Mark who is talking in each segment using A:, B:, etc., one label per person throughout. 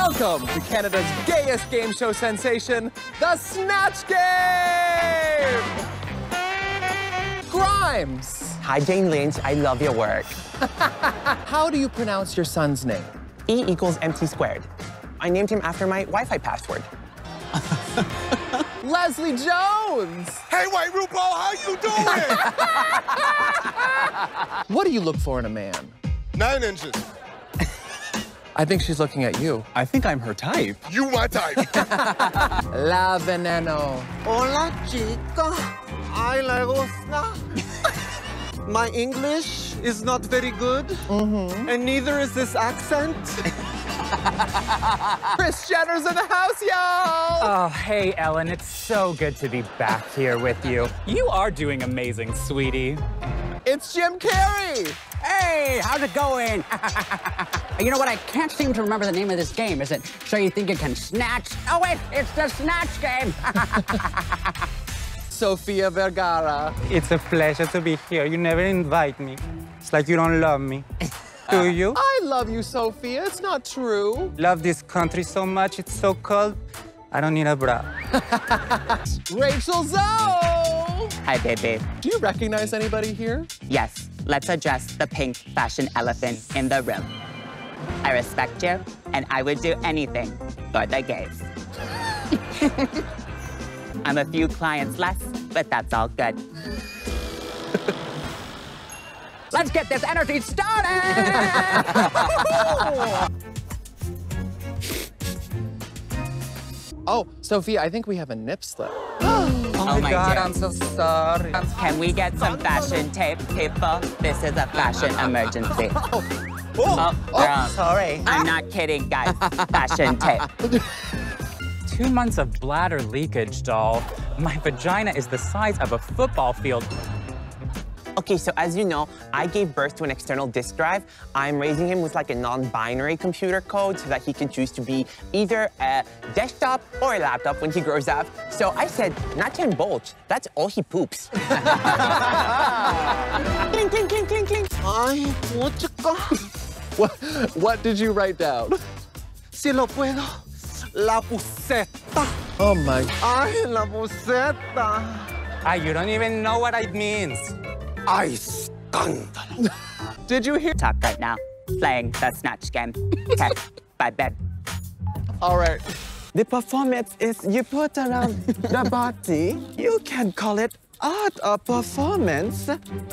A: Welcome to Canada's gayest game show sensation, the Snatch Game! Grimes,
B: Hi, Jane Lynch. I love your work.
A: how do you pronounce your son's name?
B: E equals MC squared. I named him after my Wi-Fi password.
A: Leslie Jones!
C: Hey, White RuPaul, how you doing?
A: What do you look for in a man?
C: Nine inches.
A: I think she's looking at you.
D: I think I'm her type.
C: You my type.
A: La Veneno.
E: Hola, chica. I le gusta. My English is not very good, mm-hmm. and neither is this accent.
A: Kris Jenner's in the house, y'all!
F: Oh, hey, Ellen. It's so good to be back here with you. You are doing amazing, sweetie.
A: It's Jim Carrey!
G: Hey, how's it going? you know what? I can't seem to remember the name of this game. Is it So You Think You Can Snatch? Oh, wait, it's the Snatch Game.
A: Sofia Vergara.
H: It's a pleasure to be here. You never invite me. It's like you don't love me. Do you?
A: I love you, Sofia. It's not true.
H: Love this country so much. It's so cold. I don't need a bra.
A: Rachel Zoe!
B: Hi, baby.
A: Do you recognize anybody here?
B: Yes, let's address the pink fashion elephant in the room. I respect you, and I would do anything for the gays. I'm a few clients less, but that's all good.
G: Let's get this energy started.
A: Oh, Sofia, I think we have a nip slip.
B: Oh, oh my
H: God,
B: dear.
H: I'm so sorry.
B: Can we get some fashion tape, people? This is a fashion emergency. Oh. Oh, girl.
H: Sorry.
B: I'm ah. not kidding, guys. Fashion tape.
F: Two months of bladder leakage, doll. My vagina is the size of a football field.
B: Okay, so as you know, I gave birth to an external disk drive. I'm raising him with like a non-binary computer code so that he can choose to be either a desktop or a laptop when he grows up. So I said, not 10 bolts, that's all he poops. cling, cling, cling, cling, cling.
E: Ay, puchica.
A: What, what did you write down?
E: Si lo puedo. La puseta.
A: Oh my.
E: Ay, la puseta.
H: Ah, you don't even know what it means.
E: Ay, escándalo.
A: Did you hear?
B: Talk right now. Playing the snatch game. Okay, bye, babe.
A: All right.
E: The performance is you put around the body. You can call it art or performance.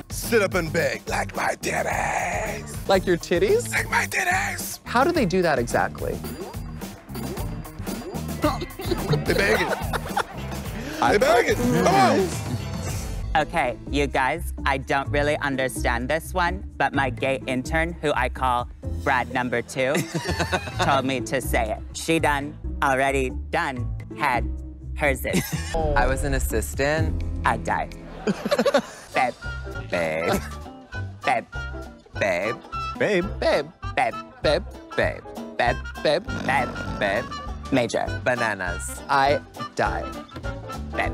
C: Sit up and beg like my titties.
A: Like your titties?
C: Like my titties.
A: How do they do that exactly?
C: They begging. they begging. Come on.
B: Okay, you guys, I don't really understand this one, but my gay intern, who I call Brad number two, told me to say it. She done, already done, had, hers is.
I: I was an assistant.
B: I die. babe,
I: Babe.
B: babe,
I: Babe.
D: Babe.
A: Babe,
B: babe,
A: babe,
I: Babe.
A: babe, babe,
B: babe,
I: Babe.
B: major,
I: Bananas.
A: I die.
B: babe.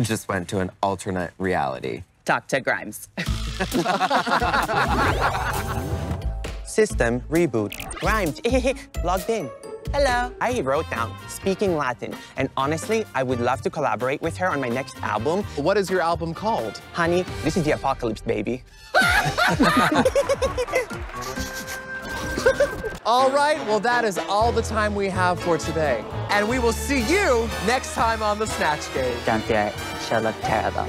I: Just went to an alternate reality.
B: Talk to Grimes.
I: System reboot.
B: Grimes, logged in. Hello. I wrote down speaking Latin, and honestly, I would love to collaborate with her on my next album.
A: What is your album called?
B: Honey, this is the apocalypse, baby.
A: All right, well, that is all the time we have for today. And we will see you next time on The Snatch Game.
B: Don't do it. She'll look terrible.